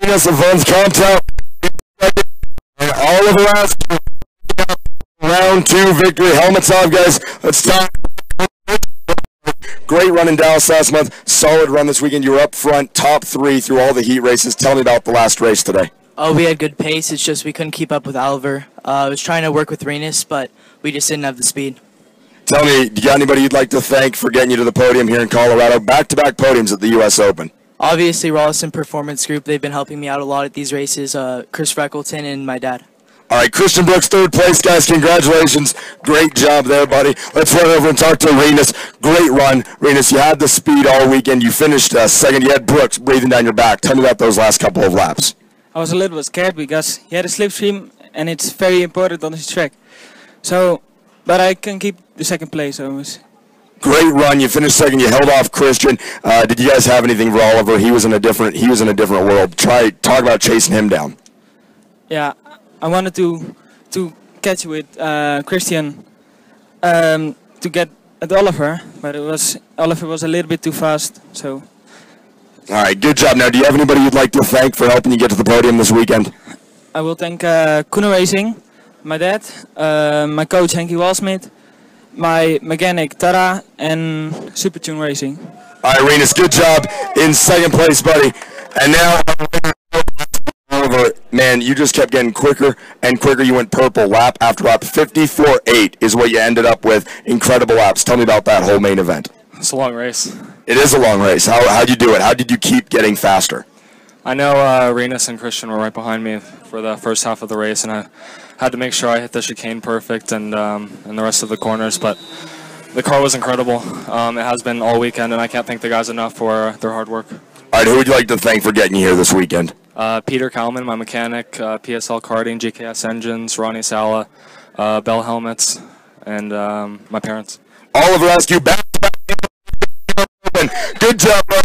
Rinus van Kalmthout. And all of the last round two victory. Helmets off, guys. Let's talk. Great run in Dallas last month. Solid run this weekend. You were up front, top three through all the heat races. Tell me about the last race today. Oh, we had good pace. It's just we couldn't keep up with Oliver. Uh, I was trying to work with Rinus, but we just didn't have the speed. Tell me, do you got anybody you'd like to thank for getting you to the podium here in Colorado? Back-to-back podiums at the U.S. Open. Obviously, Rolison Performance Group. They've been helping me out a lot at these races. Uh, Chris Freckleton and my dad. All right, Christian Brooks, third place, guys. Congratulations. Great job there, buddy. Let's run over and talk to Rinus. Great run. Rinus, you had the speed all weekend. You finished uh, second. You had Brooks breathing down your back. Tell me about those last couple of laps. I was a little bit scared because he had a slipstream and it's very important on this track. So, but I can keep the second place. So it was Great run. You finished second. You held off Christian. Uh, did you guys have anything for Oliver? He was in a different. He was in a different world. Try talk about chasing him down. yeah. I wanted to to catch with uh, Christian um, to get at Oliver, but it was Oliver was a little bit too fast. So All right, good job. Now, do you have anybody you'd like to thank for helping you get to the podium this weekend? I will thank uh, Kuno Racing, my dad, uh, my coach Henky Walsmith, my mechanic Tara, and Supertune Racing. All right, Rinus, good job in second place, buddy. And now, man, you just kept getting quicker and quicker. You went purple lap after lap. 54.8 is what you ended up with. Incredible laps. Tell me about that whole main event. It's a long race. It is a long race. How how'd you do it? How did you keep getting faster? I know uh, Rinus and Christian were right behind me for the first half of the race, and I had to make sure I hit the chicane perfect and um, and the rest of the corners. But the car was incredible. Um, it has been all weekend, and I can't thank the guys enough for their hard work. All right, who would you like to thank for getting you here this weekend? Uh, Peter Kalman, my mechanic, uh, PSL Karting, GKS Engines, Ronnie Sala, uh, Bell Helmets, and um, my parents. Oliver Askew back. Good job, buddy.